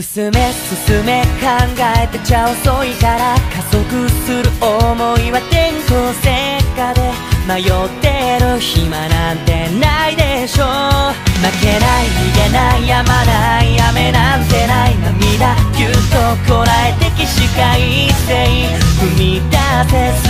進め進め考えてちゃ遅いから加速する思いは電光石火で迷ってる暇なんてないでしょ負けない逃げないやまない雨なんてない涙ぎゅっとこらえて起死回生踏み出せ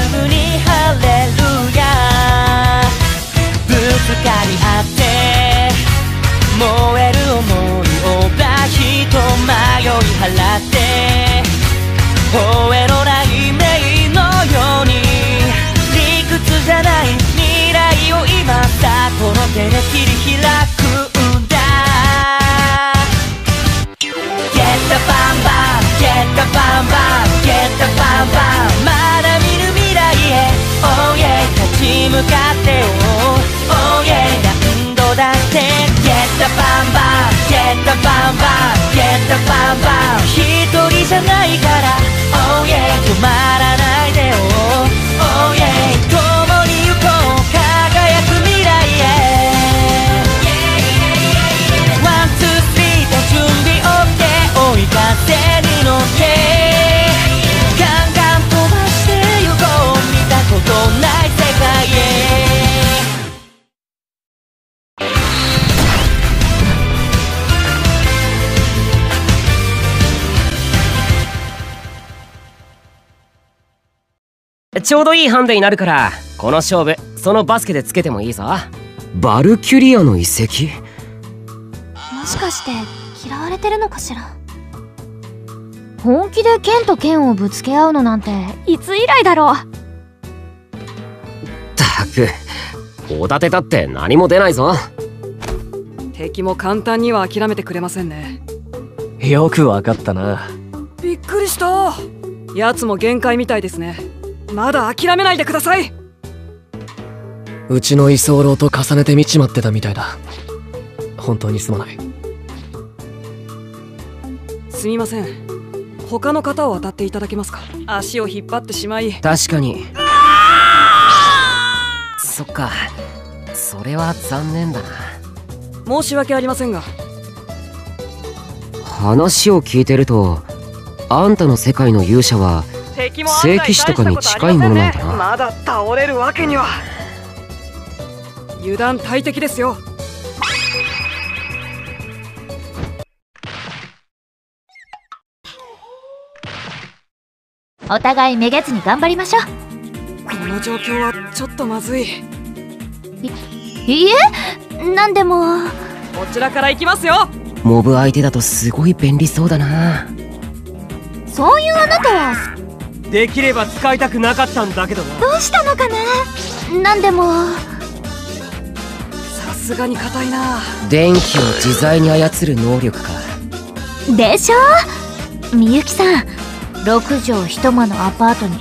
Get the bam bam 一人じゃないから Oh yeah 止まらない ちょうどいいハンデになるからこの勝負そのバスケでつけてもいいぞ。バルキュリアの遺跡？もしかして嫌われてるのかしら？本気で剣と剣をぶつけ合うのなんていつ以来だろう？たくおだてたって何も出ないぞ。敵も簡単には諦めてくれませんね。よくわかったな。びっくりした。奴も限界みたいですねまだ諦めないでください。うちの居候と重ねて見ちまってたみたいだ。本当にすまない。すみません。他の方を当たっていただけますか？足を引っ張ってしまい。確かに。そっか。それは残念だな。申し訳ありませんが。話を聞いてるとあんたの世界の勇者は聖騎士とかに近いものなんだな。まだ倒れるわけには。油断大敵ですよ。お互いめげずに頑張りましょう。この状況はちょっとまずいいいえ？なんでも。こちらから行きますよ。モブ相手だとすごい便利そうだな。そういうあなたはできれば使いたくなかったんだけどな。どうしたのかななんでも。さすがに硬いな。電気を自在に操る能力か。でしょ？みゆきさん6畳一間のアパートに。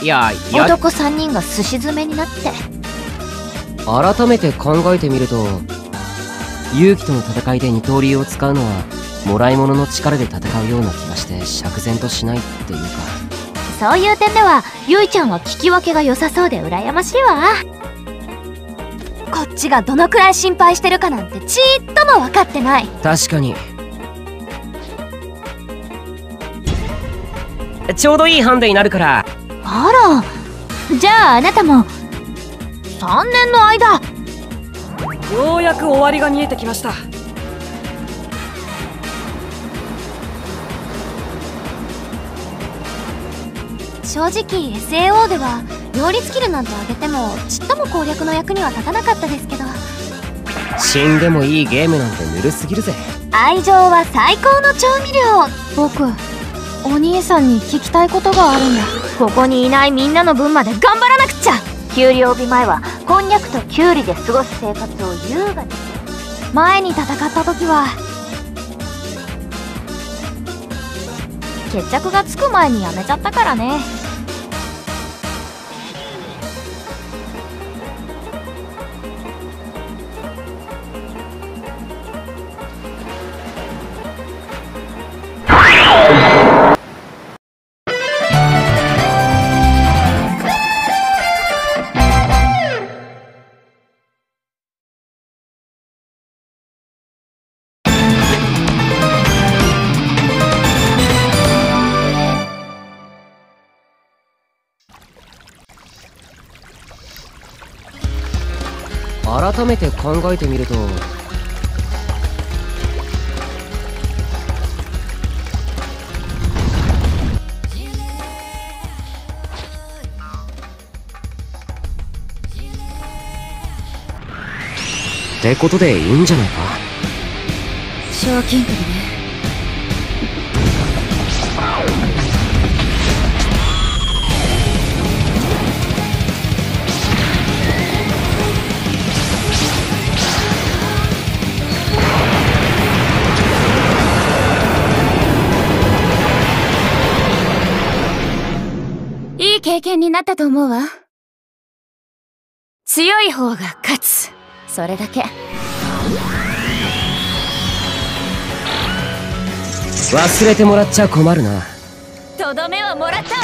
いやいや男3人がすし詰めになって。改めて考えてみると勇気との戦いで二刀流を使うのはもらい物の力で戦うような気がして釈然としないっていうかそういう点ではゆいちゃんは聞き分けが良さそうで羨ましいわ。こっちがどのくらい心配してるかなんてちっとも分かってない。確かに。ちょうどいいハンデになるから。あら。じゃああなたも3年の間。ようやく終わりが見えてきました正直 SAO では料理スキルなんてあげてもちっとも攻略の役には立たなかったですけど。死んでもいいゲームなんてぬるすぎるぜ。愛情は最高の調味料。僕お兄さんに聞きたいことがあるんだ。ここにいないみんなの分まで頑張らなくちゃ。給料日前はこんにゃくときゅうりで過ごす生活を優雅に前に戦った時は決着がつく前にやめちゃったからね改めて考えてみるとってことでいいんじゃないか？賞金首ね。経験になったと思うわ。強い方が勝つ。それだけ。忘れてもらっちゃ困るな。とどめはもらったわ。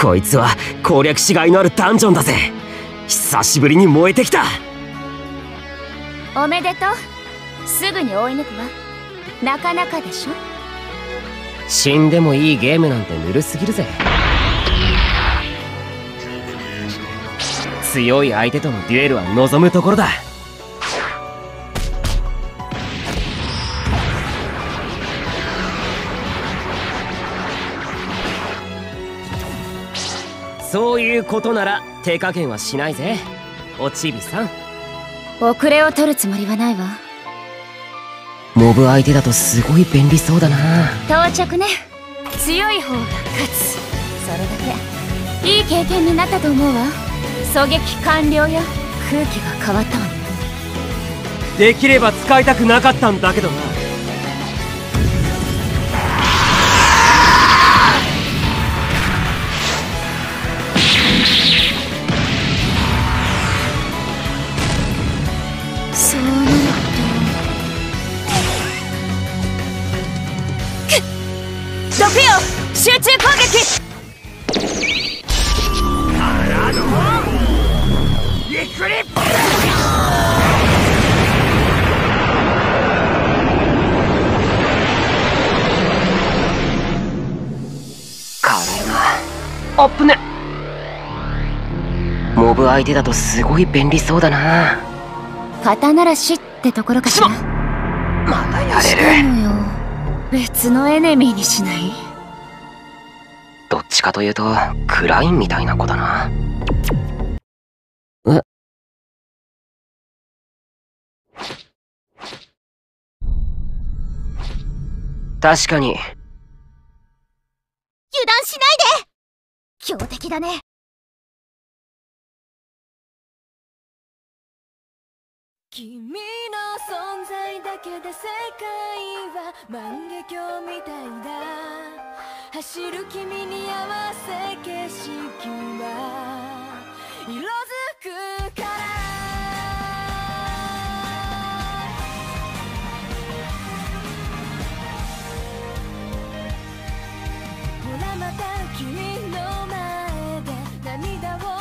こいつは攻略しがいのあるダンジョンだぜ。久しぶりに燃えてきた。おめでとう。すぐに追い抜くわ。なかなかでしょ。死んでもいいゲームなんてぬるすぎるぜ強い相手とのデュエルは望むところだ。そういうことなら手加減はしないぜ。おちびさん。遅れを取るつもりはないわ。モブ相手だとすごい便利そうだな。到着ね。強い方が勝つ。それだけ。いい経験になったと思うわ狙撃完了よ空気が変わったわね。できれば使いたくなかったんだけどな。そうなると。毒よ。集中攻撃。あっぶね。モブ相手だとすごい便利そうだな。肩慣らしってところかしら。まだやしれる。たのよ。別のエネミーにしない？どっちかというとクラインみたいな子だな。え？確かに。油断しないで強敵だね。君の存在だけで世界は万華鏡みたいだ。走る君に合わせ景色は。色づくから。ほらまた君の前で涙を